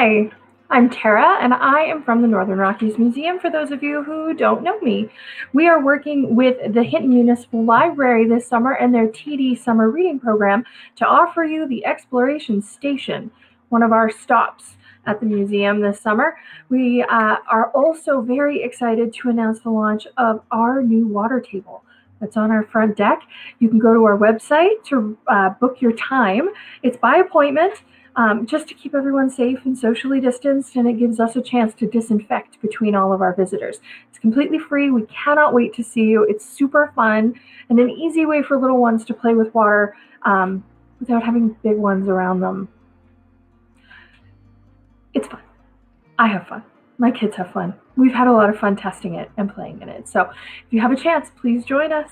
Hi, I'm Tara, and I am from the Northern Rockies Museum. For those of you who don't know me, we are working with the Hinton Municipal Library this summer and their TD Summer Reading Program to offer you the Exploration Station, one of our stops at the museum this summer. We uh, are also very excited to announce the launch of our new water table that's on our front deck. You can go to our website to uh, book your time. It's by appointment um, just to keep everyone safe and socially distanced, and it gives us a chance to disinfect between all of our visitors. It's completely free. We cannot wait to see you. It's super fun and an easy way for little ones to play with water um, without having big ones around them. It's fun. I have fun. My kids have fun. We've had a lot of fun testing it and playing in it. So if you have a chance, please join us.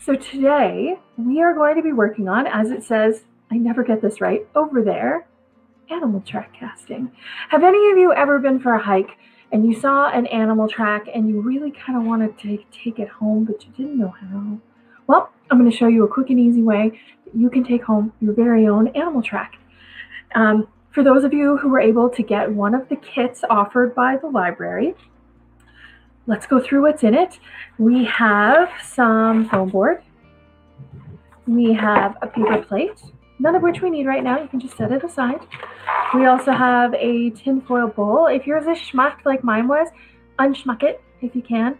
So today we are going to be working on, as it says I never get this right, over there, animal track casting. Have any of you ever been for a hike and you saw an animal track and you really kind of wanted to take it home, but you didn't know how? Well, I'm going to show you a quick and easy way that you can take home your very own animal track. Um, for those of you who were able to get one of the kits offered by the library, let's go through what's in it. We have some foam board. We have a paper plate none of which we need right now. You can just set it aside. We also have a tinfoil bowl. If yours is schmucked like mine was, unschmuck it if you can.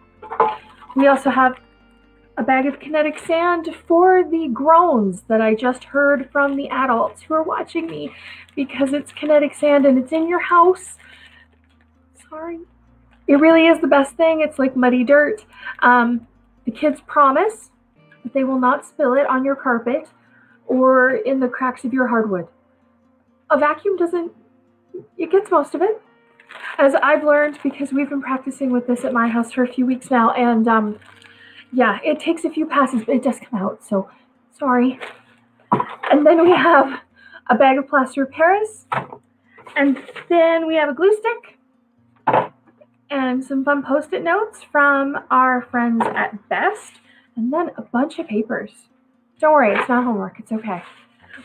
We also have a bag of kinetic sand for the groans that I just heard from the adults who are watching me because it's kinetic sand and it's in your house. Sorry. It really is the best thing. It's like muddy dirt. Um, the kids promise that they will not spill it on your carpet or in the cracks of your hardwood. A vacuum doesn't, it gets most of it. As I've learned, because we've been practicing with this at my house for a few weeks now, and um, yeah, it takes a few passes, but it does come out, so sorry. And then we have a bag of plaster of Paris, and then we have a glue stick, and some fun post-it notes from our friends at Best, and then a bunch of papers. Don't worry, it's not homework. It's okay.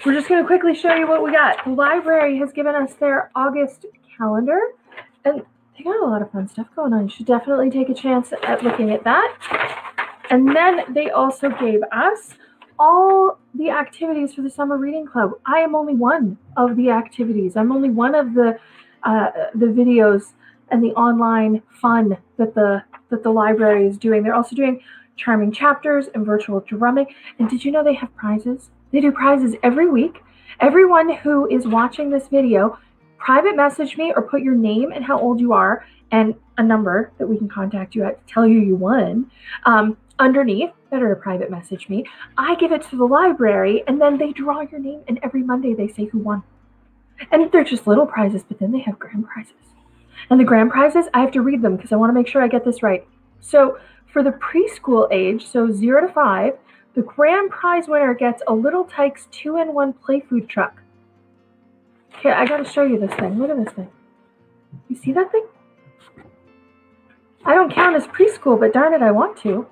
We're just going to quickly show you what we got. The library has given us their August calendar, and they got a lot of fun stuff going on. You should definitely take a chance at looking at that. And then they also gave us all the activities for the summer reading club. I am only one of the activities. I'm only one of the uh, the videos and the online fun that the that the library is doing. They're also doing charming chapters, and virtual drumming. And did you know they have prizes? They do prizes every week. Everyone who is watching this video, private message me or put your name and how old you are and a number that we can contact you at to tell you you won. Um, underneath, better to private message me. I give it to the library and then they draw your name and every Monday they say who won. And they're just little prizes, but then they have grand prizes. And the grand prizes, I have to read them because I want to make sure I get this right. So for the preschool age, so zero to five, the grand prize winner gets a Little Tikes two in one play food truck. Okay, I gotta show you this thing. Look at this thing. You see that thing? I don't count as preschool, but darn it, I want to.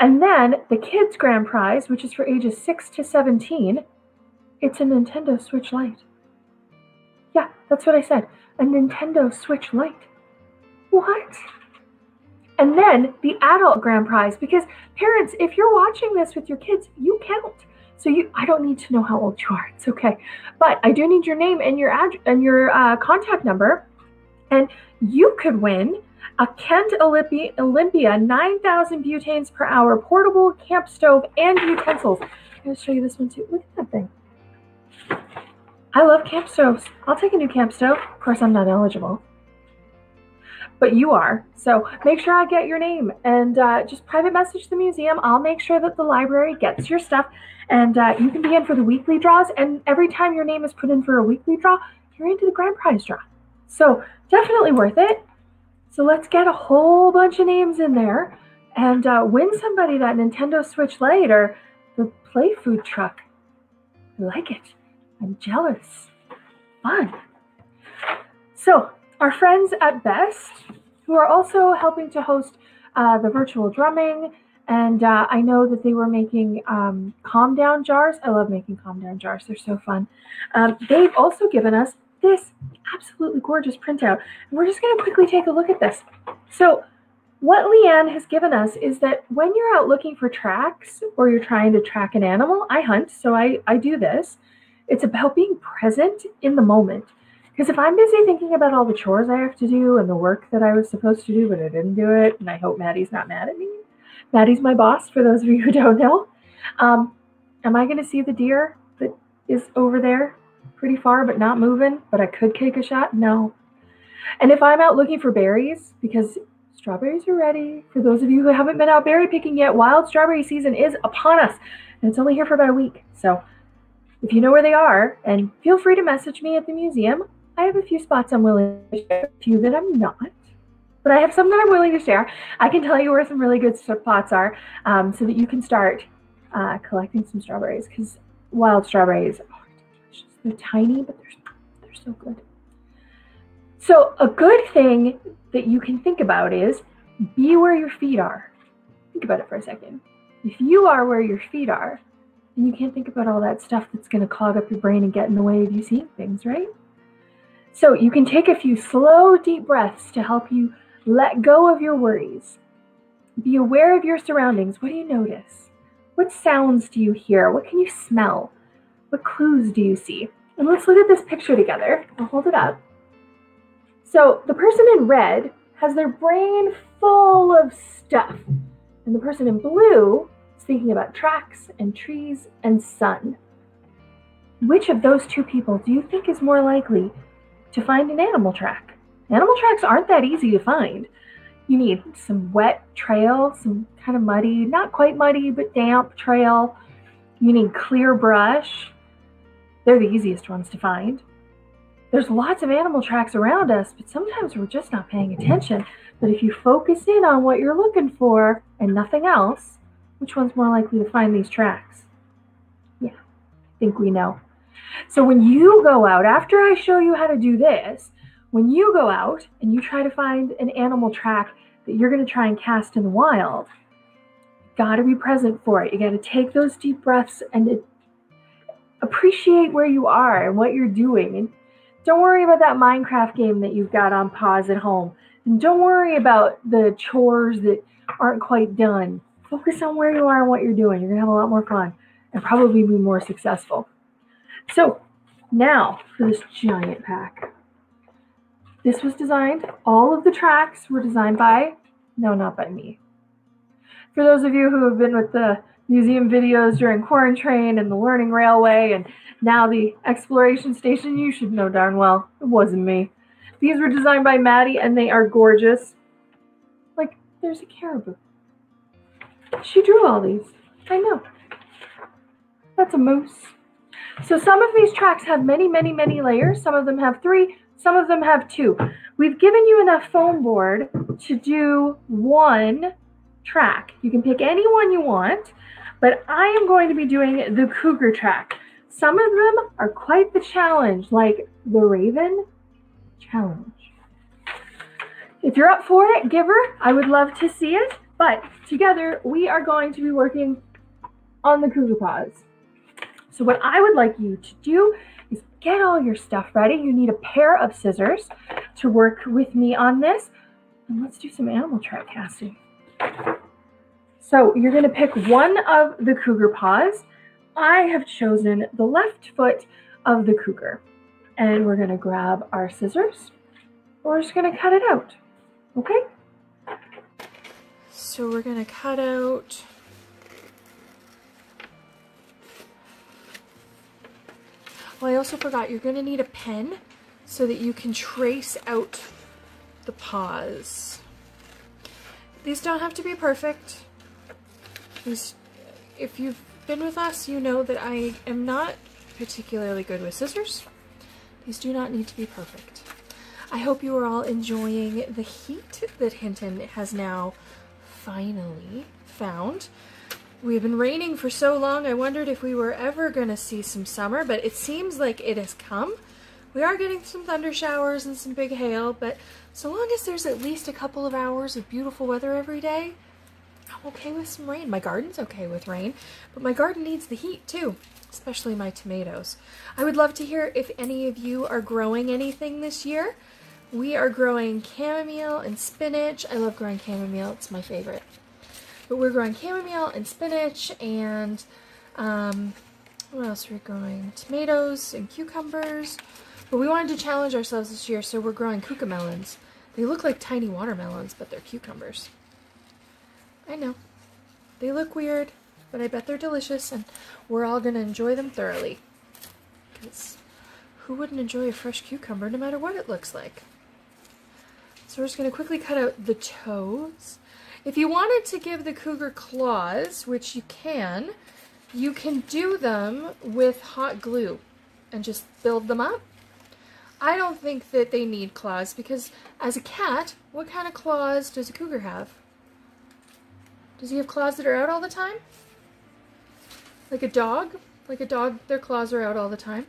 And then the kids' grand prize, which is for ages 6 to 17, it's a Nintendo Switch Lite. Yeah, that's what I said. A Nintendo Switch Lite. What? And then the adult grand prize because parents if you're watching this with your kids you count. So you i don't need to know how old you are. It's okay. But i do need your name and your ad and your uh, contact number. And you could win a kent olympia, olympia 9000 butanes per hour portable camp stove and utensils. I'm going to show you this one too. Look at that thing. I love camp stoves. I'll take a new camp stove. Of course i'm not eligible but you are. So make sure I get your name and uh, just private message the museum. I'll make sure that the library gets your stuff and uh, you can be in for the weekly draws. And every time your name is put in for a weekly draw, you're into the grand prize draw. So definitely worth it. So let's get a whole bunch of names in there and uh, win somebody that Nintendo Switch Lite or the Play Food Truck. I like it. I'm jealous. Fun. So our friends at Best, who are also helping to host uh, the virtual drumming, and uh, I know that they were making um, calm down jars. I love making calm down jars, they're so fun. Um, they've also given us this absolutely gorgeous printout. And we're just going to quickly take a look at this. So what Leanne has given us is that when you're out looking for tracks or you're trying to track an animal, I hunt, so I, I do this. It's about being present in the moment. Because if I'm busy thinking about all the chores I have to do and the work that I was supposed to do, but I didn't do it, and I hope Maddie's not mad at me. Maddie's my boss, for those of you who don't know. Um, am I going to see the deer that is over there pretty far but not moving, but I could take a shot? No. And if I'm out looking for berries, because strawberries are ready, for those of you who haven't been out berry picking yet, wild strawberry season is upon us, and it's only here for about a week. So if you know where they are, and feel free to message me at the museum, I have a few spots I'm willing to share, a few that I'm not. But I have some that I'm willing to share. I can tell you where some really good spots are um, so that you can start uh, collecting some strawberries because wild strawberries, oh, they're tiny, but they're, they're so good. So, a good thing that you can think about is be where your feet are. Think about it for a second. If you are where your feet are, then you can't think about all that stuff that's going to clog up your brain and get in the way of you seeing things, right? So you can take a few slow, deep breaths to help you let go of your worries. Be aware of your surroundings. What do you notice? What sounds do you hear? What can you smell? What clues do you see? And let's look at this picture together. I'll hold it up. So the person in red has their brain full of stuff. And the person in blue is thinking about tracks and trees and sun. Which of those two people do you think is more likely to find an animal track. Animal tracks aren't that easy to find. You need some wet trail, some kind of muddy, not quite muddy, but damp trail. You need clear brush. They're the easiest ones to find. There's lots of animal tracks around us, but sometimes we're just not paying attention. But if you focus in on what you're looking for and nothing else, which one's more likely to find these tracks? Yeah, I think we know. So when you go out, after I show you how to do this, when you go out and you try to find an animal track that you're going to try and cast in the wild, got to be present for it. You got to take those deep breaths and appreciate where you are and what you're doing. And don't worry about that Minecraft game that you've got on pause at home. And don't worry about the chores that aren't quite done. Focus on where you are and what you're doing. You're going to have a lot more fun and probably be more successful. So now for this giant pack. This was designed, all of the tracks were designed by, no, not by me. For those of you who have been with the museum videos during quarantine and the learning railway and now the exploration station, you should know darn well it wasn't me. These were designed by Maddie and they are gorgeous. Like, there's a caribou. She drew all these. I know. That's a moose. So some of these tracks have many, many, many layers. Some of them have three, some of them have two. We've given you enough foam board to do one track. You can pick any one you want, but I am going to be doing the cougar track. Some of them are quite the challenge, like the Raven Challenge. If you're up for it, Giver, I would love to see it. But together, we are going to be working on the cougar paws. So what I would like you to do is get all your stuff ready. You need a pair of scissors to work with me on this. And let's do some animal track casting. So you're going to pick one of the cougar paws. I have chosen the left foot of the cougar. And we're going to grab our scissors. We're just going to cut it out. Okay? So we're going to cut out Well, I also forgot, you're going to need a pen so that you can trace out the paws. These don't have to be perfect. These, if you've been with us, you know that I am not particularly good with scissors. These do not need to be perfect. I hope you are all enjoying the heat that Hinton has now finally found. We've been raining for so long, I wondered if we were ever going to see some summer, but it seems like it has come. We are getting some thunder showers and some big hail, but so long as there's at least a couple of hours of beautiful weather every day, I'm okay with some rain. My garden's okay with rain, but my garden needs the heat too, especially my tomatoes. I would love to hear if any of you are growing anything this year. We are growing chamomile and spinach. I love growing chamomile, it's my favorite. But we're growing chamomile and spinach and um, what else are we growing? Tomatoes and cucumbers. But we wanted to challenge ourselves this year, so we're growing cucamelons. They look like tiny watermelons, but they're cucumbers. I know. They look weird, but I bet they're delicious, and we're all going to enjoy them thoroughly. Because who wouldn't enjoy a fresh cucumber no matter what it looks like? So we're just going to quickly cut out the toes. If you wanted to give the cougar claws, which you can, you can do them with hot glue and just build them up. I don't think that they need claws because as a cat, what kind of claws does a cougar have? Does he have claws that are out all the time? Like a dog? Like a dog, their claws are out all the time.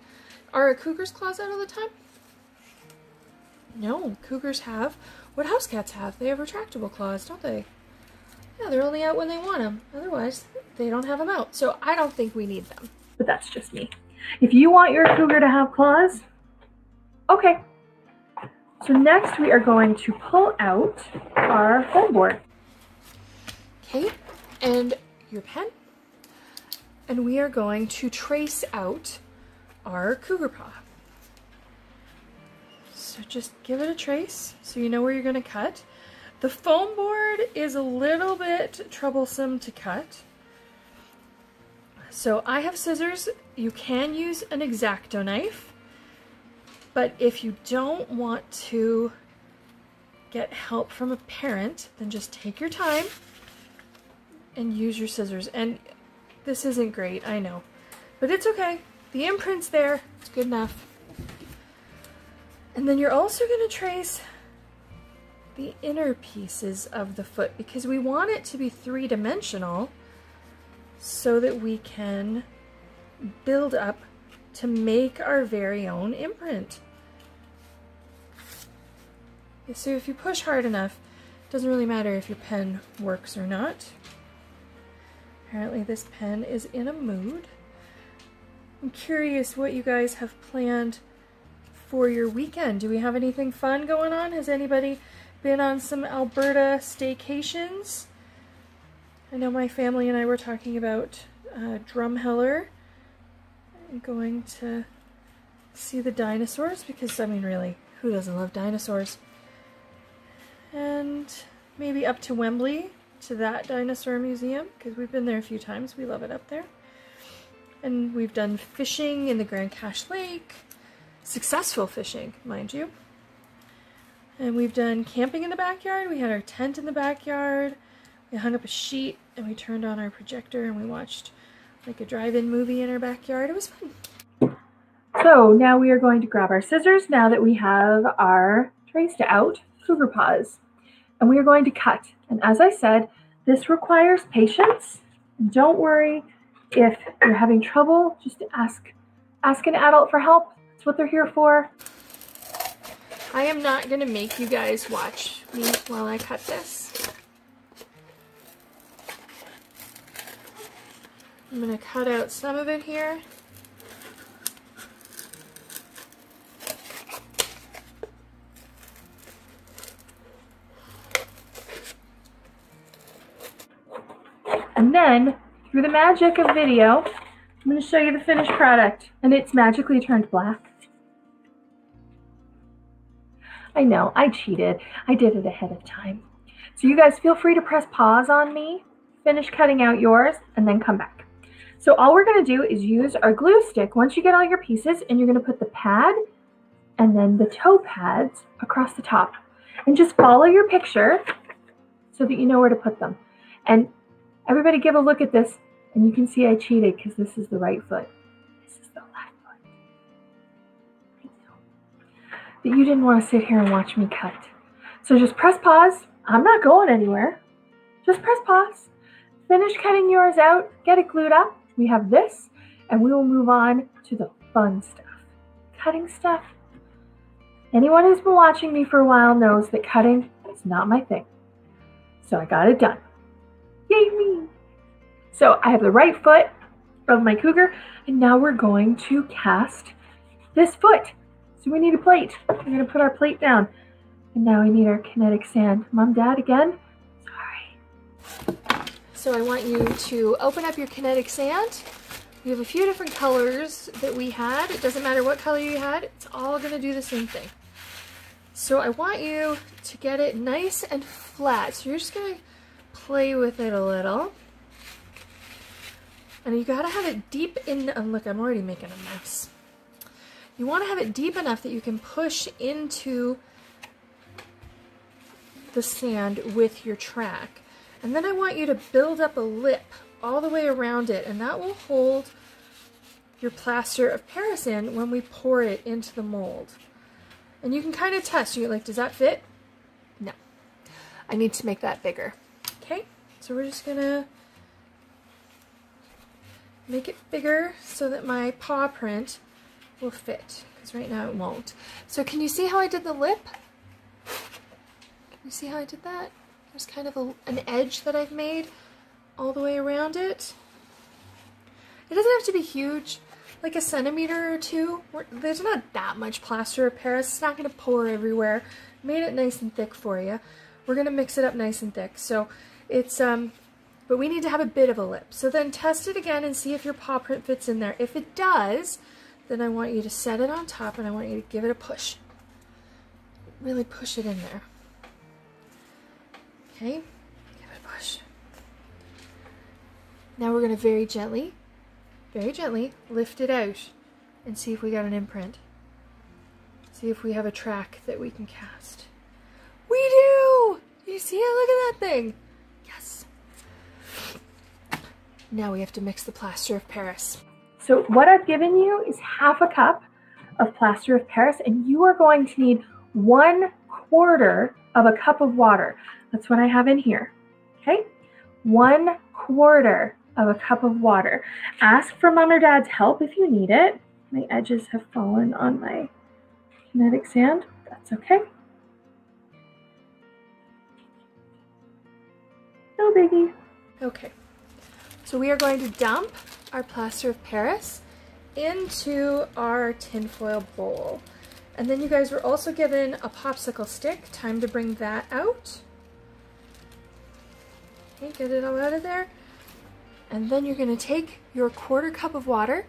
Are a cougar's claws out all the time? No, cougars have what house cats have. They have retractable claws, don't they? Yeah, they're only out when they want them. Otherwise, they don't have them out. So I don't think we need them. But that's just me. If you want your cougar to have claws, okay. So next we are going to pull out our foam board. Okay, and your pen. And we are going to trace out our cougar paw. So just give it a trace so you know where you're going to cut. The foam board is a little bit troublesome to cut. So I have scissors. You can use an X-Acto knife, but if you don't want to get help from a parent, then just take your time and use your scissors. And this isn't great, I know, but it's okay. The imprint's there, it's good enough. And then you're also gonna trace the inner pieces of the foot because we want it to be three-dimensional so that we can build up to make our very own imprint. So if you push hard enough, it doesn't really matter if your pen works or not. Apparently this pen is in a mood. I'm curious what you guys have planned for your weekend. Do we have anything fun going on? Has anybody been on some Alberta staycations. I know my family and I were talking about uh, Drumheller going to see the dinosaurs because, I mean, really, who doesn't love dinosaurs? And maybe up to Wembley to that dinosaur museum because we've been there a few times. We love it up there. And we've done fishing in the Grande Cache Lake. Successful fishing, mind you. And we've done camping in the backyard. We had our tent in the backyard. We hung up a sheet and we turned on our projector and we watched like a drive-in movie in our backyard. It was fun. So now we are going to grab our scissors now that we have our traced out cougar paws. And we are going to cut. And as I said, this requires patience. Don't worry if you're having trouble, just ask ask an adult for help. That's what they're here for. I am not going to make you guys watch me while I cut this. I'm going to cut out some of it here. And then, through the magic of video, I'm going to show you the finished product. And it's magically turned black. I know, I cheated. I did it ahead of time. So you guys feel free to press pause on me, finish cutting out yours, and then come back. So all we're gonna do is use our glue stick once you get all your pieces and you're gonna put the pad and then the toe pads across the top. And just follow your picture so that you know where to put them. And everybody give a look at this and you can see I cheated because this is the right foot. That you didn't want to sit here and watch me cut. So just press pause. I'm not going anywhere. Just press pause. Finish cutting yours out. Get it glued up. We have this, and we will move on to the fun stuff. Cutting stuff. Anyone who's been watching me for a while knows that cutting is not my thing. So I got it done. Yay me! So I have the right foot of my cougar, and now we're going to cast this foot. So we need a plate. We're gonna put our plate down. And now we need our kinetic sand. Mom, Dad, again? Sorry. So I want you to open up your kinetic sand. We have a few different colors that we had. It doesn't matter what color you had. It's all gonna do the same thing. So I want you to get it nice and flat. So you're just gonna play with it a little. And you gotta have it deep in, oh look, I'm already making a mess. You wanna have it deep enough that you can push into the sand with your track. And then I want you to build up a lip all the way around it, and that will hold your plaster of Paris in when we pour it into the mold. And you can kind of test, You're like, does that fit? No. I need to make that bigger. Okay, so we're just gonna make it bigger so that my paw print will fit, because right now it won't. So can you see how I did the lip? Can you see how I did that? There's kind of a, an edge that I've made all the way around it. It doesn't have to be huge, like a centimeter or two. There's not that much plaster of Paris. It's not going to pour everywhere. Made it nice and thick for you. We're going to mix it up nice and thick. So it's, um, but we need to have a bit of a lip. So then test it again and see if your paw print fits in there. If it does, then I want you to set it on top and I want you to give it a push. Really push it in there. Okay, give it a push. Now we're going to very gently, very gently lift it out and see if we got an imprint. See if we have a track that we can cast. We do! You see it? Look at that thing. Yes. Now we have to mix the plaster of Paris. So what I've given you is half a cup of plaster of Paris, and you are going to need one quarter of a cup of water. That's what I have in here. Okay? One quarter of a cup of water. Ask for mom or dad's help if you need it. My edges have fallen on my kinetic sand. That's okay. No biggie. Okay. So we are going to dump our plaster of Paris into our tinfoil bowl. And then you guys were also given a popsicle stick. Time to bring that out. Okay, get it all out of there. And then you're going to take your quarter cup of water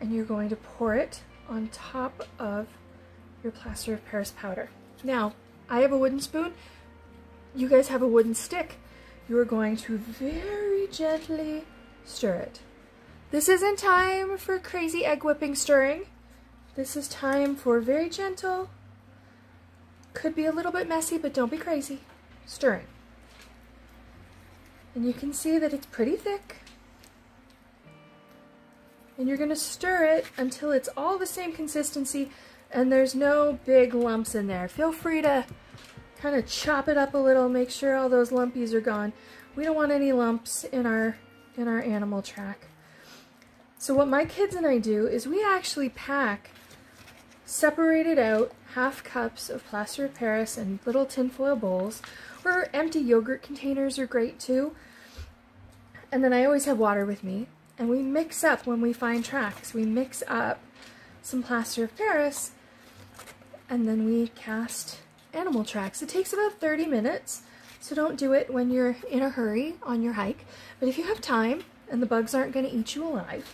and you're going to pour it on top of your plaster of Paris powder. Now, I have a wooden spoon. You guys have a wooden stick. You are going to very gently stir it. This isn't time for crazy egg whipping stirring. This is time for very gentle, could be a little bit messy, but don't be crazy, stirring. And you can see that it's pretty thick. And you're gonna stir it until it's all the same consistency and there's no big lumps in there. Feel free to kind of chop it up a little, make sure all those lumpies are gone. We don't want any lumps in our, in our animal track. So what my kids and I do is we actually pack separated out half cups of plaster of Paris in little tinfoil bowls, or empty yogurt containers are great too. And then I always have water with me, and we mix up when we find tracks. We mix up some plaster of Paris, and then we cast animal tracks. It takes about 30 minutes, so don't do it when you're in a hurry on your hike. But if you have time, and the bugs aren't going to eat you alive,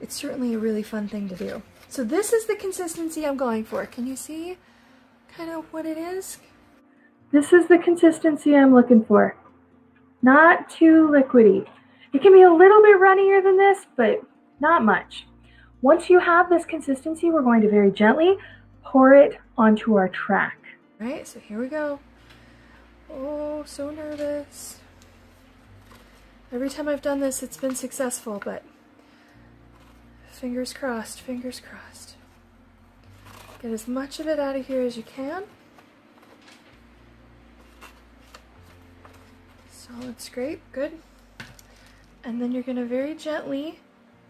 it's certainly a really fun thing to do. So this is the consistency I'm going for. Can you see kind of what it is? This is the consistency I'm looking for. Not too liquidy. It can be a little bit runnier than this, but not much. Once you have this consistency, we're going to very gently pour it onto our track. All right, so here we go. Oh, so nervous. Every time I've done this, it's been successful, but Fingers crossed, fingers crossed. Get as much of it out of here as you can. Solid scrape, good. And then you're gonna very gently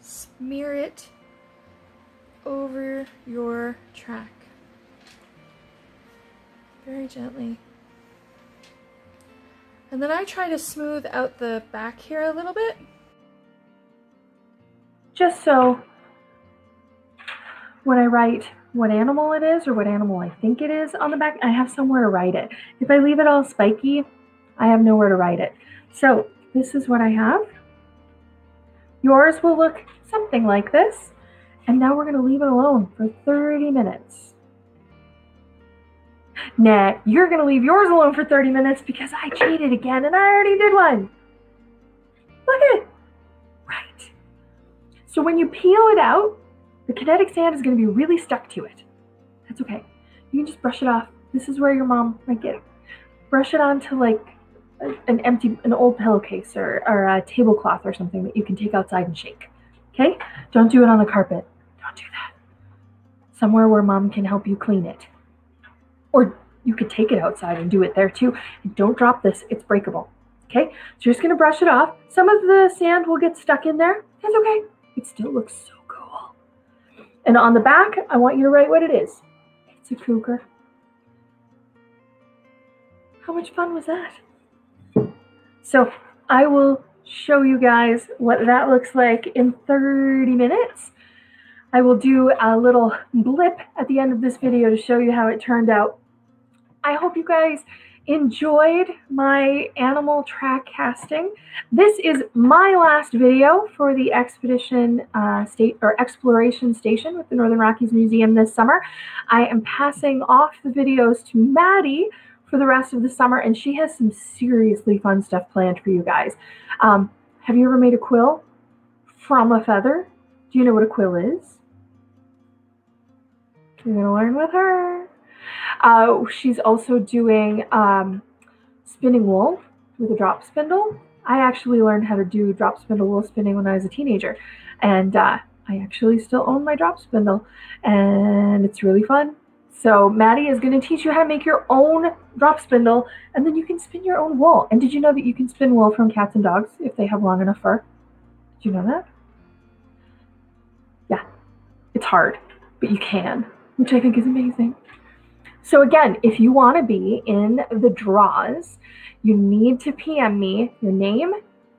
smear it over your track. Very gently. And then I try to smooth out the back here a little bit. Just so when I write what animal it is or what animal I think it is on the back, I have somewhere to write it. If I leave it all spiky, I have nowhere to write it. So this is what I have. Yours will look something like this. And now we're going to leave it alone for 30 minutes. Nah, you're going to leave yours alone for 30 minutes because I cheated again and I already did one. Look at it. Right. So when you peel it out, the kinetic sand is going to be really stuck to it. That's okay. You can just brush it off. This is where your mom might get it. Brush it onto like an empty, an old pillowcase or, or a tablecloth or something that you can take outside and shake. Okay? Don't do it on the carpet. Don't do that. Somewhere where mom can help you clean it. Or you could take it outside and do it there too. And don't drop this, it's breakable. Okay? So you're just gonna brush it off. Some of the sand will get stuck in there. That's okay. It still looks so. And on the back, I want you to write what it is. It's a cougar. How much fun was that? So I will show you guys what that looks like in 30 minutes. I will do a little blip at the end of this video to show you how it turned out. I hope you guys enjoyed my animal track casting. This is my last video for the expedition uh, state or exploration station with the Northern Rockies Museum this summer. I am passing off the videos to Maddie for the rest of the summer, and she has some seriously fun stuff planned for you guys. Um, have you ever made a quill from a feather? Do you know what a quill is? You're going to learn with her. Uh, she's also doing um, spinning wool with a drop spindle. I actually learned how to do drop spindle wool spinning when I was a teenager. And uh, I actually still own my drop spindle. And it's really fun. So Maddie is going to teach you how to make your own drop spindle, and then you can spin your own wool. And did you know that you can spin wool from cats and dogs if they have long enough fur? Did you know that? Yeah, it's hard, but you can, which I think is amazing. So again, if you want to be in the draws, you need to PM me your name,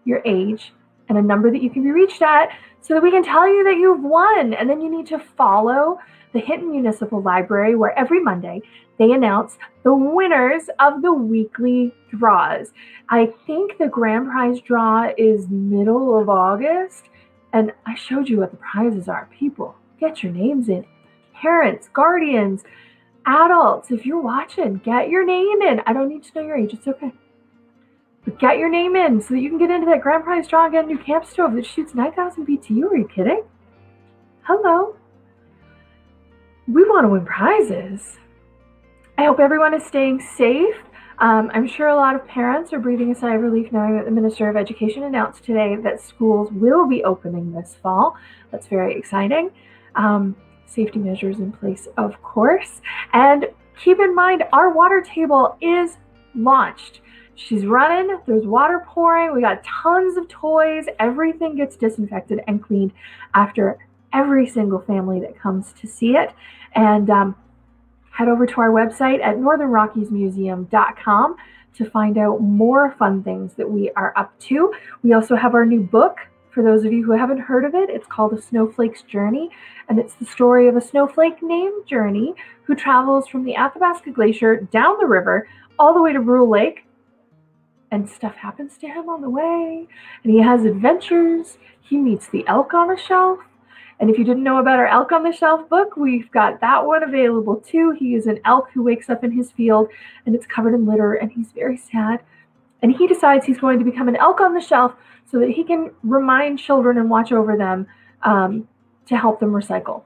your age, and a number that you can be reached at so that we can tell you that you've won. And then you need to follow the Hinton Municipal Library, where every Monday they announce the winners of the weekly draws. I think the grand prize draw is middle of August, and I showed you what the prizes are. People, get your names in. Parents, guardians, adults, if you're watching, get your name in. I don't need to know your age, it's okay. But get your name in so that you can get into that grand prize draw and get a new camp stove that shoots 9,000 BTU. Are you kidding? Hello we want to win prizes. I hope everyone is staying safe. Um, I'm sure a lot of parents are breathing a sigh of relief knowing that the Minister of Education announced today that schools will be opening this fall. That's very exciting. Um, safety measures in place, of course. And keep in mind, our water table is launched. She's running, there's water pouring, we got tons of toys. Everything gets disinfected and cleaned after every single family that comes to see it. And um, head over to our website at northernrockiesmuseum.com to find out more fun things that we are up to. We also have our new book. For those of you who haven't heard of it, it's called A Snowflake's Journey, and it's the story of a snowflake named Journey who travels from the Athabasca Glacier down the river all the way to Brule Lake. And stuff happens to him on the way, and he has adventures. He meets the elk on a shelf. And if you didn't know about our Elk on the Shelf book, we've got that one available too. He is an elk who wakes up in his field and it's covered in litter and he's very sad. And he decides he's going to become an elk on the shelf so that he can remind children and watch over them um, to help them recycle.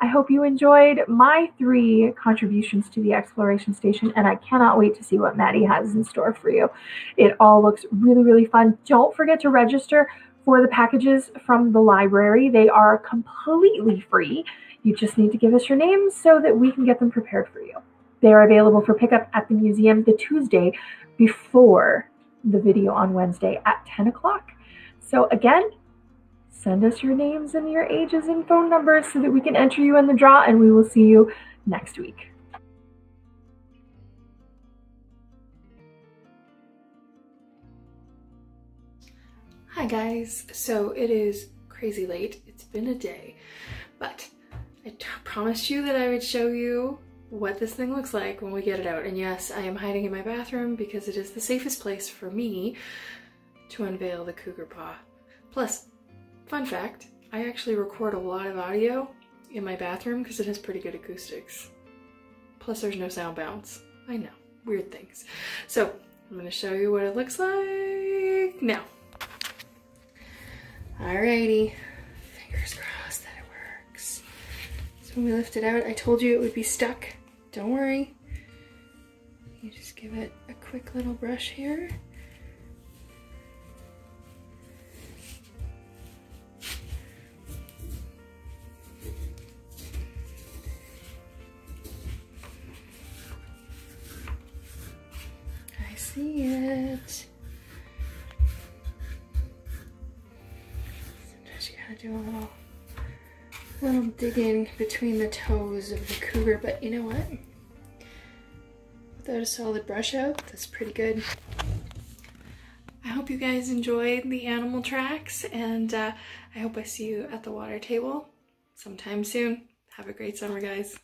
I hope you enjoyed my three contributions to the exploration station, and I cannot wait to see what Maddie has in store for you. It all looks really, really fun. Don't forget to register for the packages from the library. They are completely free. You just need to give us your names so that we can get them prepared for you. They are available for pickup at the museum the Tuesday before the video on Wednesday at 10 o'clock. So again, send us your names and your ages and phone numbers so that we can enter you in the draw and we will see you next week. Hi guys, so it is crazy late. It's been a day, but I promised you that I would show you what this thing looks like when we get it out. And yes, I am hiding in my bathroom because it is the safest place for me to unveil the cougar paw. Plus, fun fact, I actually record a lot of audio in my bathroom because it has pretty good acoustics. Plus there's no sound bounce. I know, weird things. So I'm gonna show you what it looks like now. Alrighty, fingers crossed. So when we lift it out, I told you it would be stuck. Don't worry. You just give it a quick little brush here. Digging between the toes of the cougar, but you know what? Without a solid brush out, that's pretty good. I hope you guys enjoyed the animal tracks and uh, I hope I see you at the water table sometime soon. Have a great summer, guys.